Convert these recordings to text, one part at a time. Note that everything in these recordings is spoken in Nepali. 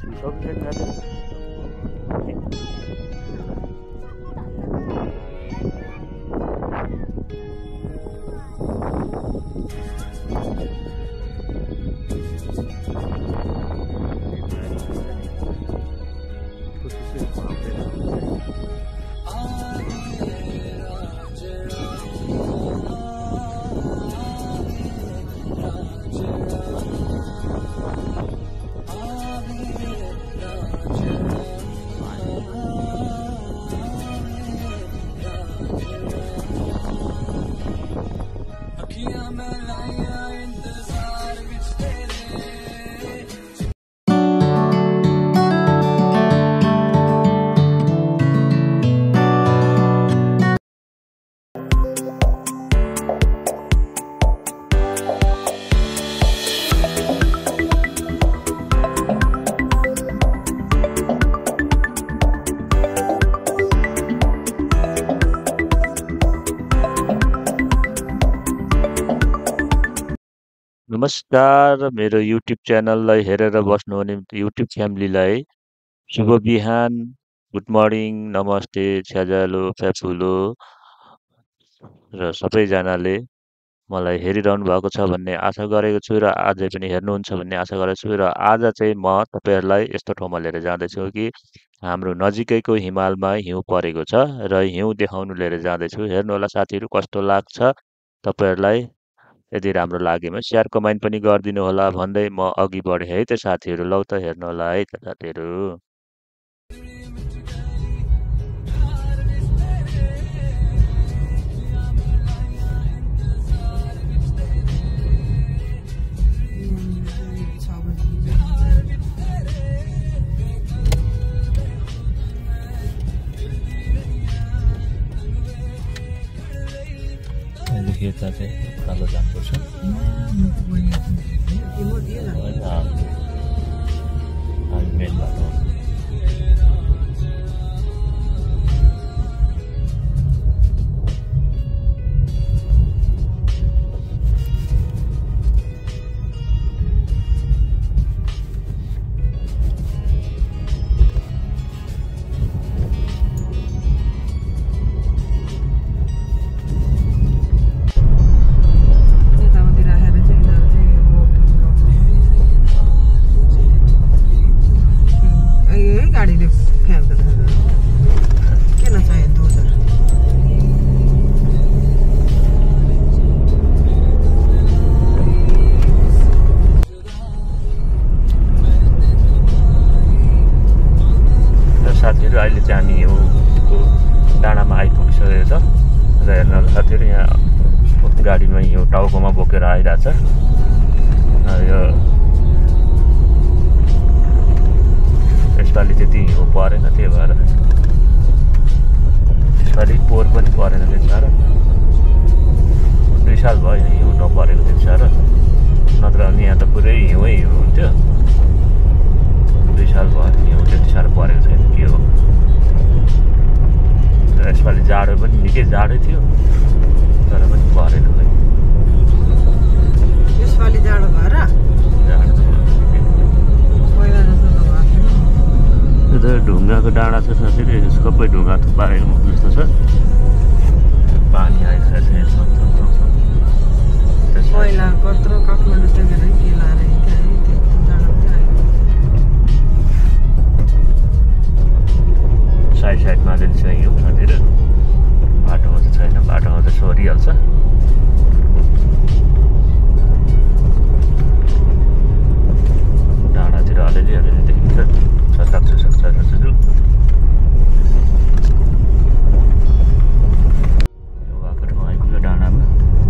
Şimdi çok güzel नमस्कार! मेरो युट्युब च्यानललाई हेरेर बस्नुहुने युट्युब फ्यामिलीलाई शुभ बिहान, गुड मर्निङ, नमस्ते, छ्याजालो, फ्याफुलो र सबैजनाले मलाई हेरिरहनु भएको छ भन्ने आशा गरेको छु र अझै पनि हेर्नुहुन्छ भन्ने आशा गरेको छु र आज चाहिँ म तपाईँहरूलाई यस्तो ठाउँमा लिएर जाँदैछु कि हाम्रो नजिकैको हिमालमा हिउँ परेको छ र हिउँ देखाउनु लिएर जाँदैछु हेर्नुहोला साथीहरू कस्तो लाग्छ तपाईँहरूलाई यदि राम्रो लागेमा सेयर कमेन्ट पनि गरिदिनु होला। भन्दै म अघि बढेँ है त साथीहरू। लौ त हेर्नु होला है त साथीहरू। यता चाहिँ Carlos Lamposo. र अहिले चाहिँ हामी हिउँको डाँडामा आइपुगिसकेको छ। र हेर्न साथीहरू यहाँ गाडीमा हिउँ टाउकोमा बोकेर आइरहेछ। यो यसपालि त्यति हिउँ परेन त्यही भएर। यसपालि पोहोर पनि परेन त्यति साह्रो। दुई साल भयो हिउँ नपरेको त्यति साह्रो। नत्र अनि यहाँ त पुरै हिउँै हिउँ हुन्थ्यो। दुई साल भयो हिउँ त्यति साह्रो परेको छैन के हो यसपालि जाडो पनि निकै जाडै थियो तर पनि परेन खै यसपालि जाडो भएर जस्तो त ढुङ्गाको डाँडा छ सबै ढुङ्गा थुपारेको जस्तो छ पानी आइसकेको छ पहिला कत्रो काठमाडौँ साइड साइडमा अलिअलि छ हिउँ साथीहरू बाटोमा चाहिँ छैन बाटोमा चाहिँ सोरिहाल्छ। डाँडातिर अलिअलि अलिअलि देखिन्छ सतक सुसक छ सुसु यो भएको ठाउँ आइपुग्यो डाँडामा।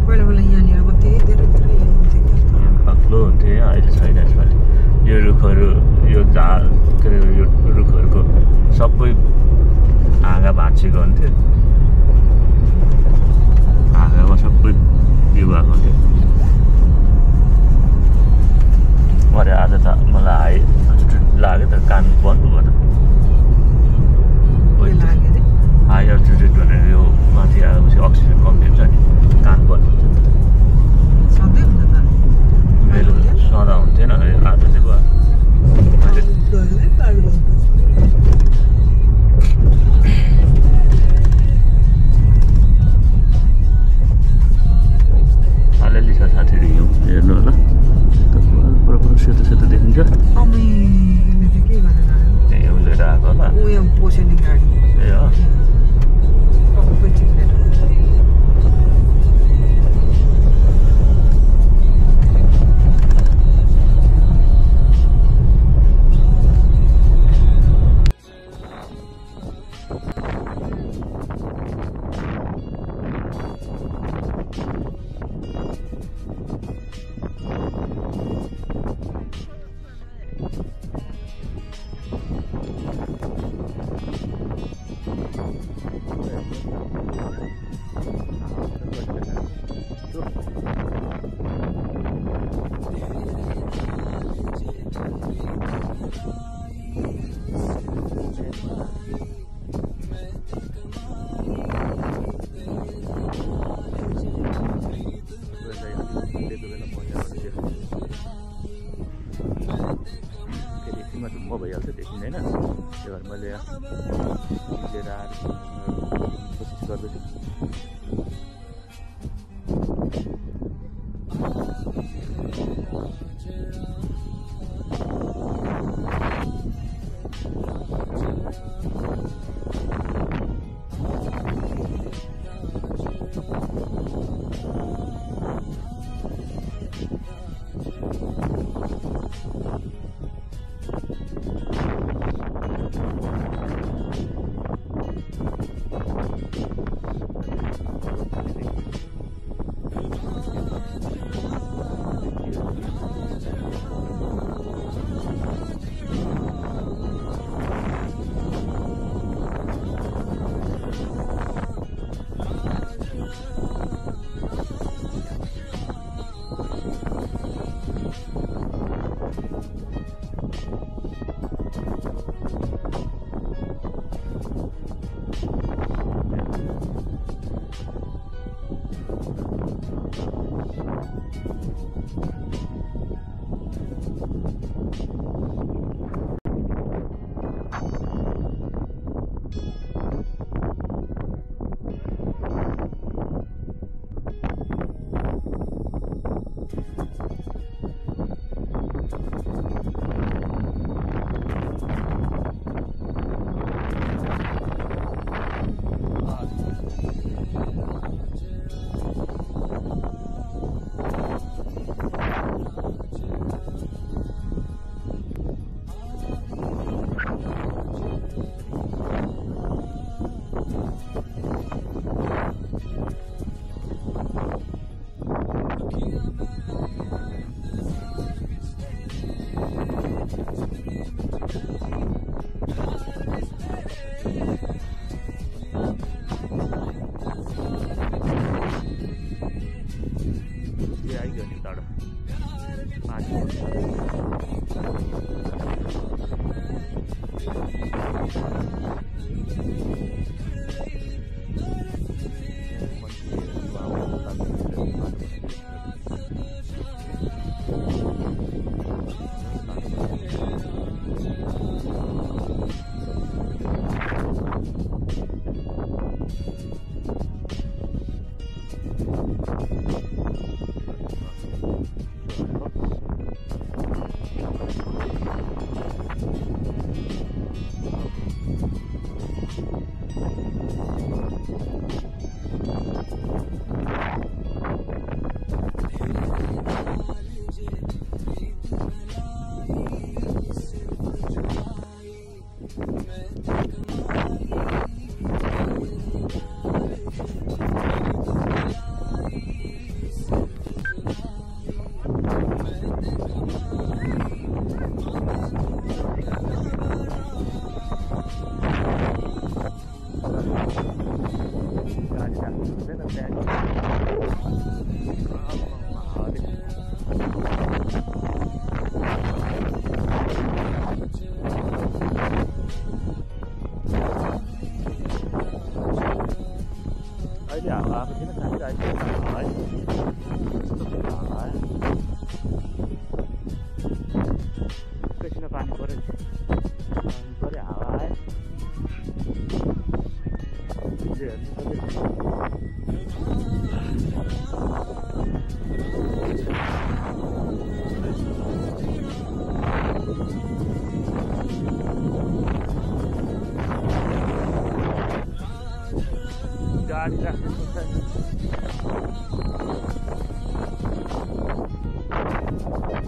पहिला पहिला यहाँनिर हुन्थ्यो अहिले छैन यसपालि। यो रुखहरू यो झार के अरे यो रुखहरूको सबै हाँगा भाँचिएको हुन्थ्यो। हाँगामा सबै बिउ भएको हुन्थ्यो। अरे आज त मलाई हाई एल्टिट्युड लाग्यो त कान बन्द भयो त। हाई अल्टिट्युड भनेर यो माथि आएपछि अक्सिजन कम्ती हुन्छ नि कान बन्द हुन्छ। मेरो सदा हुन्थेन आज चाहिँ भयो साथीहरू हेर्नु होला। पुरा पुरा सेतो सेतो देखिन्छ ए हिउँ लिएर आएको गाडी। ए हो। ya.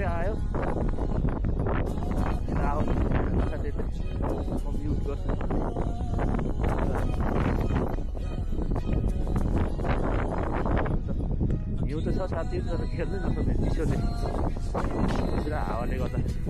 जस्तै आयो हिउँ त छ साथी तर खेल्नु जस्तो थियो चिसोले पुरा हावाले गर्दाखेरि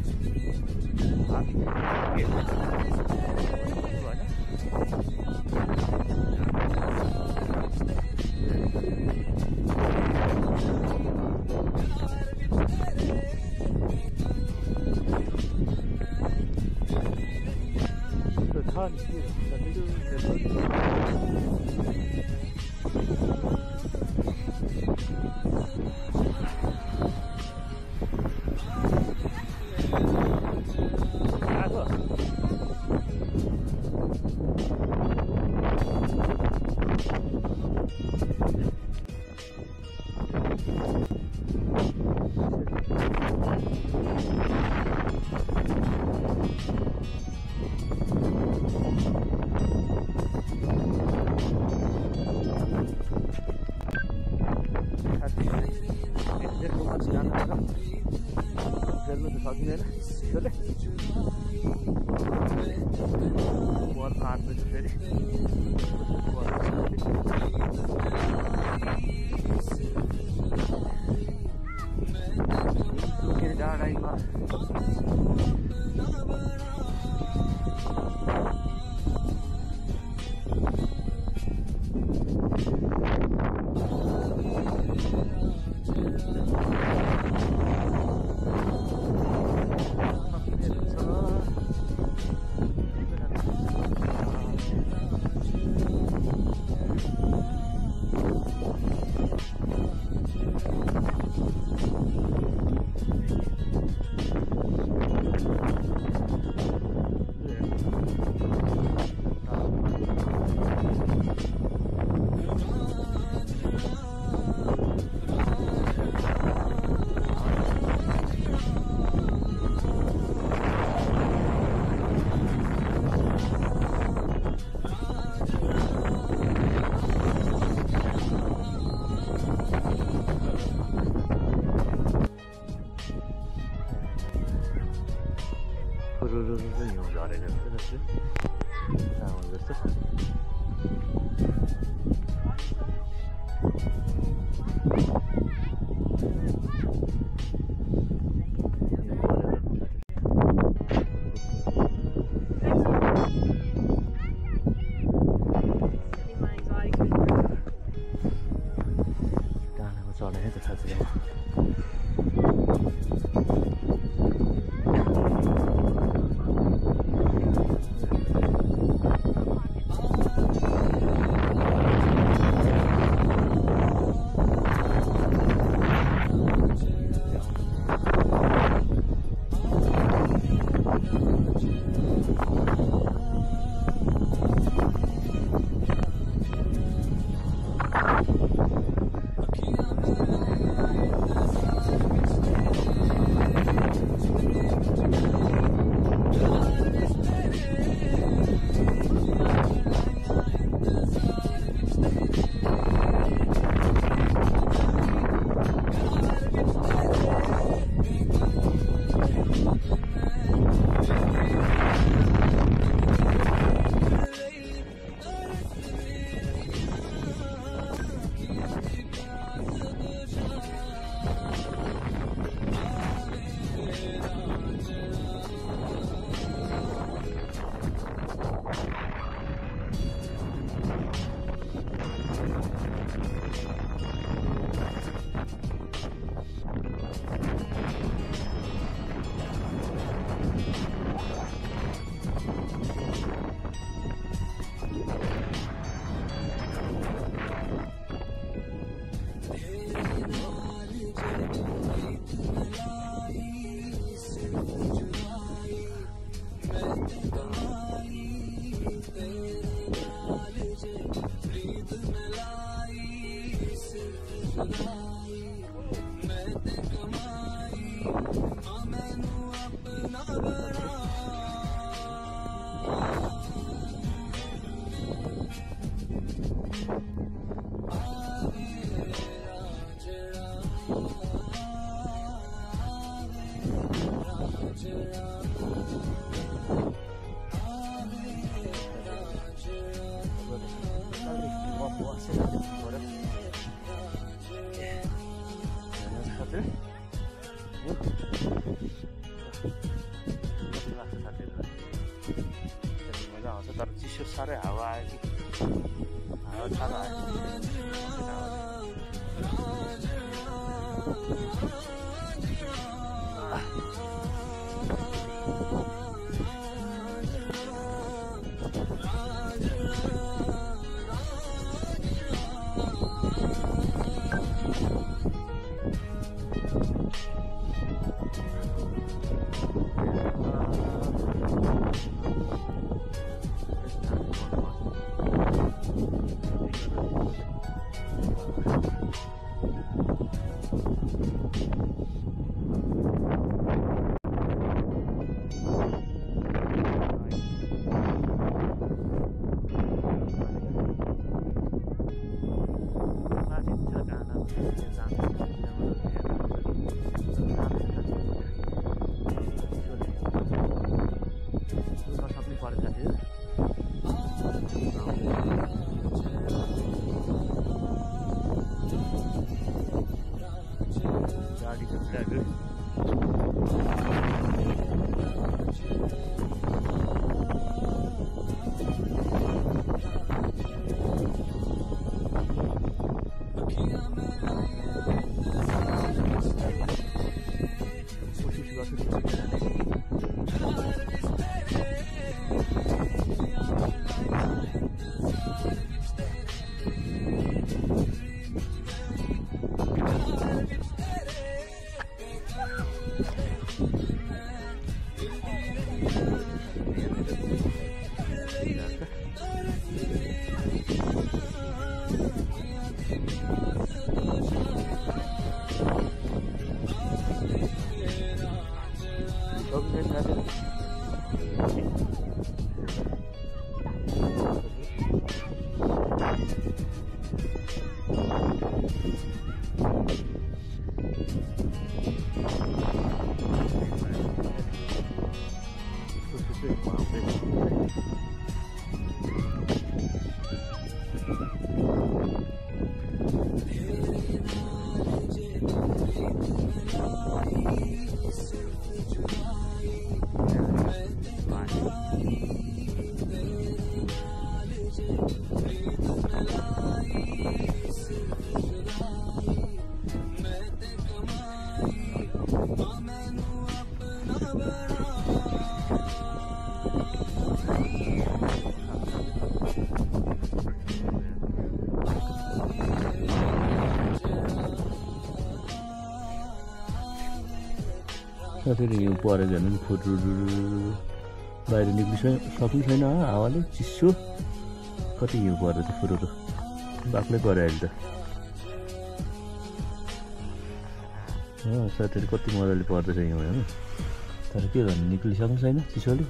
Bye. तर चिसो साह्रै हावा आयो कि हावा साह्रो आयो साथीहरू हिउँ परेको हेर्नु नि फुटुरु बाहिर निक्लिसक्यो सक्नु छैन हावाले चिसो। कति हिउँ परेको थियो फुरुरु। बाक्लै पऱ्यो अहिले त। साथीहरू कति मजाले पर्दैछ हिउँ हेर्नु। तर के गर्नु निक्लिसक्नु छैन चिसोले।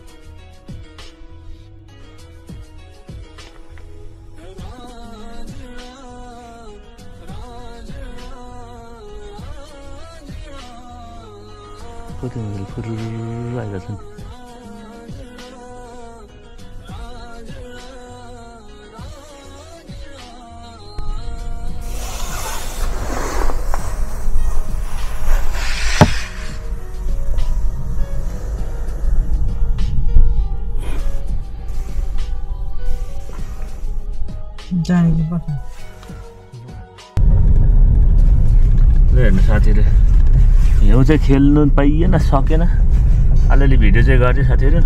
कति मान्छेले फुरुरु आएका छन् जाने कि पर्छ ल हेर्नु साथीहरू हिउँ चाहिँ खेल्नु पाइएन सकेन। अलिअलि भिडियो चाहिँ गरेँ साथीहरू।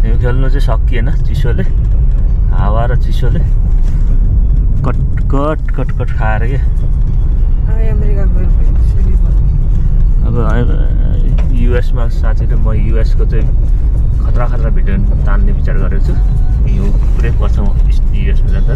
हिउँ खेल्नु चाहिँ सकिएन चिसोले हावा र चिसोले। कटकट कटकट खाएर के? आए अमेरिका गएर फेरि पर्छ अब युएसमा साथीहरू म युएसको चाहिँ खतरा खतरा भिडियो तान्ने विचार गरेको छु। हिउँ पुरै पर्छ म युएसमा जाँदा।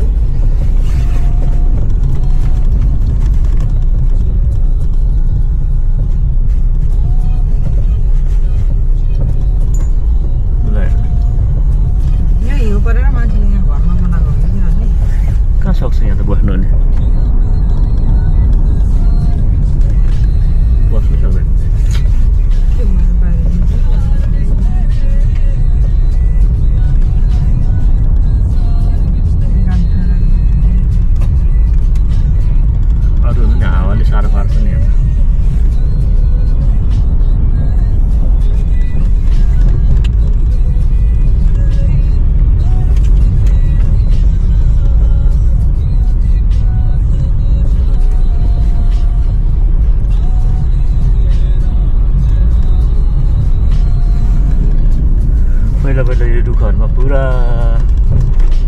पहिला पहिला यो रुखहरूमा पुरा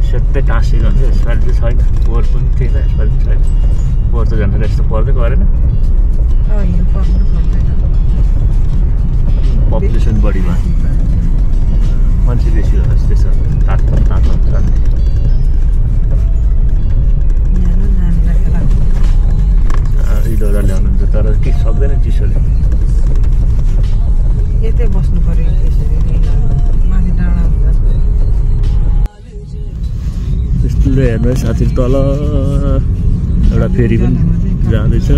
सेतै टाँसिएको हुन्छ यसपालि चाहिँ छैन बोर पनि थिएन यसपालि छैन बोर त झन् यस्तो पर्दै पर्नु पपुलेसन बढीमा मान्छे बेसी होला जस्तै छ तातो तातो हुन्छ इलोरा ल्याउनुहुन्छ तर के सक्दैन चिसोले। यतै बस्नु पऱ्यो। त्यस्तोले हेर्नु है साथी तल। एउटा फेरि पनि जाँदैछ।